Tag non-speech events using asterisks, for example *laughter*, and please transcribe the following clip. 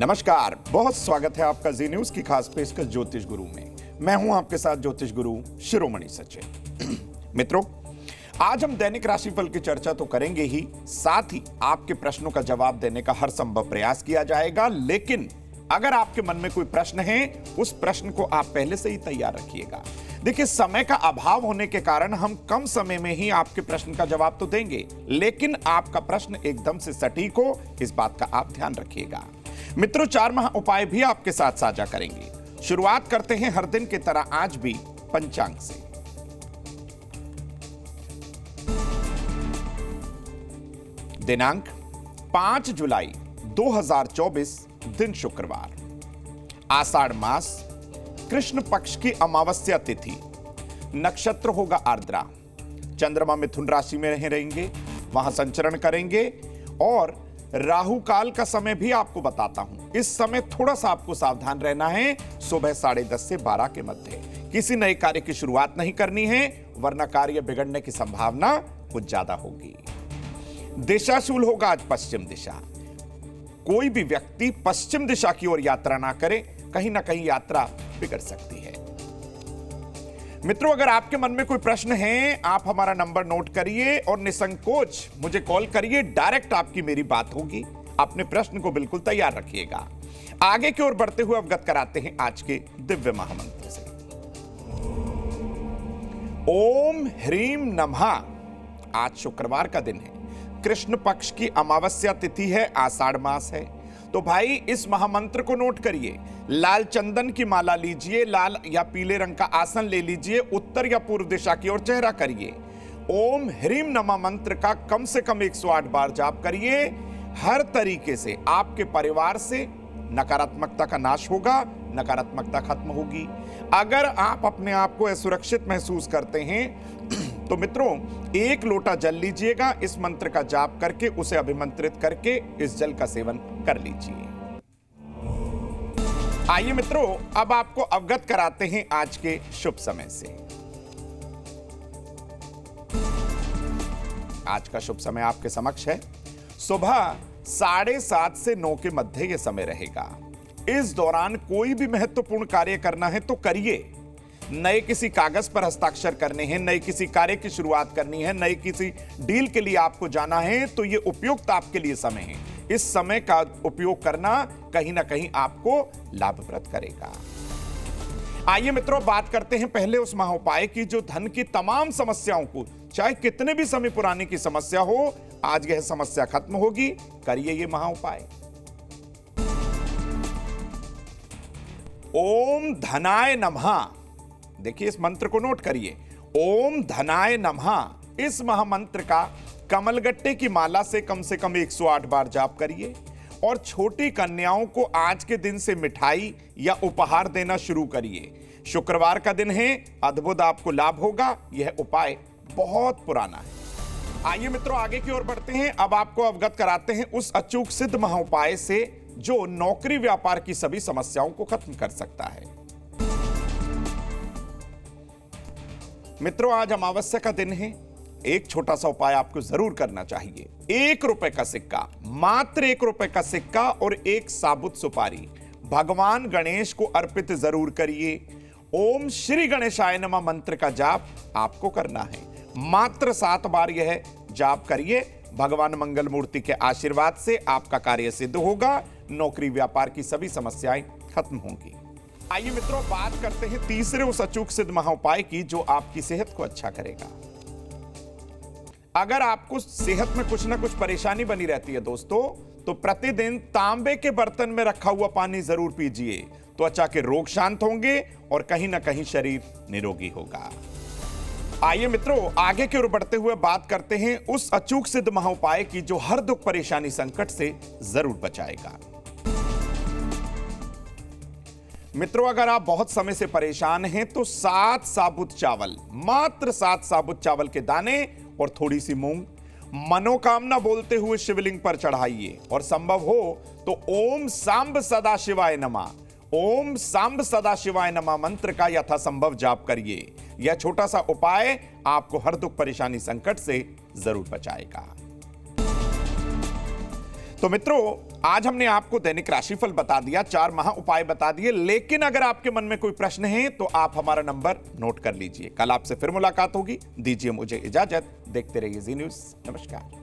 नमस्कार, बहुत स्वागत है आपका जी न्यूज़ की खास पेशकश ज्योतिष गुरु में। मैं हूँ आपके साथ ज्योतिष गुरु शिरोमणि सचिन। *clears throat* मित्रों, आज हम दैनिक राशिफल की चर्चा तो करेंगे ही, साथ ही आपके प्रश्नों का जवाब देने का हर संभव प्रयास किया जाएगा, लेकिन अगर आपके मन में कोई प्रश्न है, उस प्रश्न को आप पहले से ही तैयार रखिएगा। देखिए, समय का अभाव होने के कारण हम कम समय में ही आपके प्रश्न का जवाब तो देंगे, लेकिन आपका प्रश्न एकदम से सटीक हो, इस बात का आप ध्यान रखिएगा। मित्रों, चार माह उपाय भी आपके साथ साझा करेंगे। शुरुआत करते हैं हर दिन की तरह आज भी पंचांग से। दिनांक पाँच जुलाई 2024 दिन शुक्रवार। आषाढ़ मास, कृष्ण पक्ष की अमावस्या तिथि। नक्षत्र होगा आर्द्रा। चंद्रमा मिथुन राशि में रहे, रहेंगे वहाँ संचरण करेंगे और राहु काल का समय भी आपको बताता हूँ। इस समय थोड़ा सा आपको सावधान रहना है। सुबह साढ़े दस से बारह के मध्य। किसी नए कार्य की शुरुआत नहीं करनी है, वरना कार्य बिगड़ने की संभावना कुछ ज़्यादा होगी। दिशाशूल होगा आज पश्चिम दिशा। कोई भी व्यक्ति पश्चिम दिशा की ओर यात्रा ना करे, कहीं ना कहीं यात्रा बिगड़ सकती है। मित्रों, अगर आपके मन में कोई प्रश्न है, आप हमारा नंबर नोट करिए और निसंकोच मुझे कॉल करिए, डायरेक्ट आपकी मेरी बात होगी। अपने प्रश्न को बिल्कुल तैयार रखिएगा। आगे की ओर बढ़ते हुए अवगत कराते हैं आज के दिव्य महामंत्र से। ओम ह्रीम नमः। आज शुक्रवार का दिन है। कृष्ण पक्ष की अमावस्या तिथि है, आषाढ़ मास है। तो भाई, इस महामंत्र को नोट करिए। लाल चंदन की माला लीजिए, लाल या पीले रंग का आसन ले लीजिए, उत्तर या पूर्व दिशा की ओर चेहरा करिए। ओम ह्रीम नमा मंत्र का कम से कम 108 बार जाप करिए। हर तरीके से आपके परिवार से नकारात्मकता का नाश होगा, नकारात्मकता खत्म होगी। अगर आप अपने आप को असुरक्षित महसूस करते हैं तो मित्रों, एक लोटा जल लीजिएगा, इस मंत्र का जाप करके उसे अभिमंत्रित करके इस जल का सेवन कर लीजिए। आइए मित्रों, अब आपको अवगत कराते हैं आज के शुभ समय से। आज का शुभ समय आपके समक्ष है। सुबह साढ़े सात से नौ के मध्य यह समय रहेगा। इस दौरान कोई भी महत्वपूर्ण कार्य करना है तो करिए। नए किसी कागज़ पर हस्ताक्षर करने हैं, नए किसी कार्य की शुरुआत करनी है, नए किसी डील के लिए आपको जाना है तो ये उपयुक्त आपके लिए समय है। इस समय का उपयोग करना कहीं ना कहीं आपको लाभप्रद करेगा। आइए मित्रों, बात करते हैं पहले उस महाउपाय की, जो धन की तमाम समस्याओं को, चाहे कितने भी समय पुराने की समस्या हो, आज यह समस्या खत्म होगी। करिए ये महाउपाय। ओम धनाय नमः। देखिए, इस मंत्र को नोट करिए। ओम धनाय नमः। इस महामंत्र का कमलगट्टे की माला से कम से कम 108 बार जाप करिए और छोटी कन्याओं को आज के दिन से मिठाई या उपहार देना शुरू करिए। शुक्रवार का दिन है, अद्भुत आपको लाभ होगा। यह उपाय बहुत पुराना है। आइए मित्रों, आगे की ओर बढ़ते हैं। अब आपको अवगत कराते हैं उस अचूक सिद्ध महा उपाय से जो नौकरी व्यापार की सभी समस्याओं को खत्म कर सकता है। मित्रों, आज अमावस्या का दिन है। एक छोटा सा उपाय आपको ज़रूर करना चाहिए। एक रुपए का सिक्का, मात्र एक रुपए का सिक्का और एक साबुत सुपारी। भगवान गणेश को अर्पित ज़रूर करिए। ओम श्री गणेशाय नमा मंत्र का जाप आपको करना है। मात्र सात बार यह जाप करिए। भगवान मंगल मूर्ति के आशीर्वाद से आपका कार्य सिद्ध होगा। नौकरी, व्यापार की सभी समस्याएँ खत्म होंगी। आइए मित्रों, बात करते हैं तीसरे उस अचूक सिद्ध महाउपाय की जो आपकी सेहत को अच्छा करेगा। अगर आपको सेहत में कुछ ना कुछ परेशानी बनी रहती है दोस्तों तो प्रतिदिन तांबे के बर्तन में रखा हुआ पानी ज़रूर पीजिए। त्वचा के रोग शांत होंगे और कहीं ना कहीं शरीर निरोगी होगा। आइए मित्रों, आगे की ओर बढ़ते हुए बात करते हैं उस अचूक सिद्ध महाउपाय की जो हर दुख परेशानी संकट से ज़रूर बचाएगा। मित्रों, अगर आप बहुत समय से परेशान हैं तो सात साबुत चावल, मात्र सात साबुत चावल के दाने और थोड़ी सी मूंग। मनोकामना बोलते हुए शिवलिंग पर चढ़ाइए। और संभव हो तो ओम सांब सदा शिवाय नमा। ओम सांब सदा शिवाय नमा मंत्र का यथासंभव जाप करिए। यह छोटा सा उपाय आपको हर दुख परेशानी संकट से ज़रूर बचाएगा। तो मित्रों, आज हमने आपको दैनिक राशिफल बता दिया, चार महा उपाय बता दिए, लेकिन अगर आपके मन में कोई प्रश्न है तो आप हमारा नंबर नोट कर लीजिए। कल आपसे फिर मुलाकात होगी। दीजिए मुझे इजाज़त। देखते रहिए जी न्यूज़ नमस्कार।